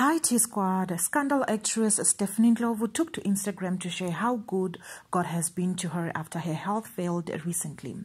Hi T Squad. Scandal actress Stephanie Ndlovu took to Instagram to share how good God has been to her after her health failed recently.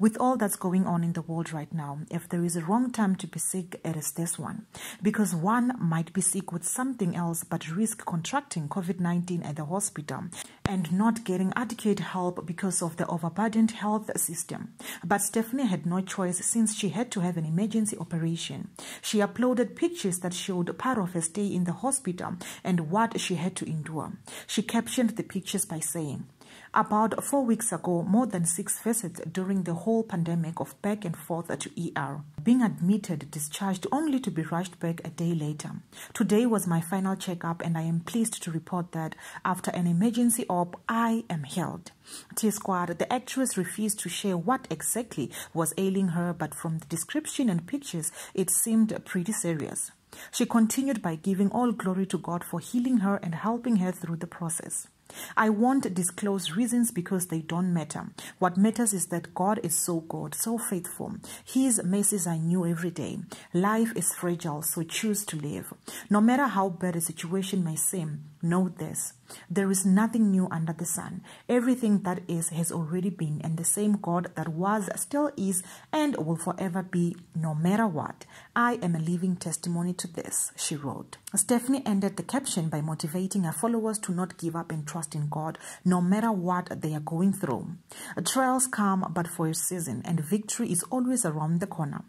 With all that's going on in the world right now, if there is a wrong time to be sick, it is this one. Because one might be sick with something else but risk contracting COVID 19 at the hospital and not getting adequate help because of the overburdened health system. But Stephanie had no choice since she had to have an emergency operation. She uploaded pictures that showed part of her stay in the hospital and what she had to endure. She captioned the pictures by saying, about four weeks ago, more than six visits during the whole pandemic of back and forth to ER, being admitted, discharged only to be rushed back a day later. Today was my final checkup and I am pleased to report that after an emergency op, I am healed. T-Squad, the actress refused to share what exactly was ailing her, but from the description and pictures, it seemed pretty serious. She continued by giving all glory to God for healing her and helping her through the process. I won't disclose reasons because they don't matter. What matters is that God is so good, so faithful. His mercies are new every day. Life is fragile, so choose to live. No matter how bad a situation may seem, know this. There is nothing new under the sun. Everything that is has already been, and the same God that was, still is, and will forever be, no matter what. I am a living testimony to this, she wrote. Stephanie ended the caption by motivating her followers to not give up and trust in God, no matter what they are going through. Trials come but for a season, and victory is always around the corner.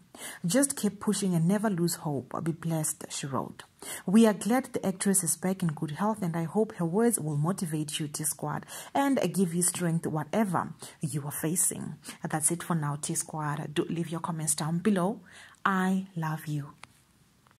Just keep pushing and never lose hope. Be blessed, she wrote. We are glad the actress is back in good health, and I hope her words will motivate you, T Squad, and give you strength whatever you are facing. That's it for now, T Squad. Do leave your comments down below. I love you.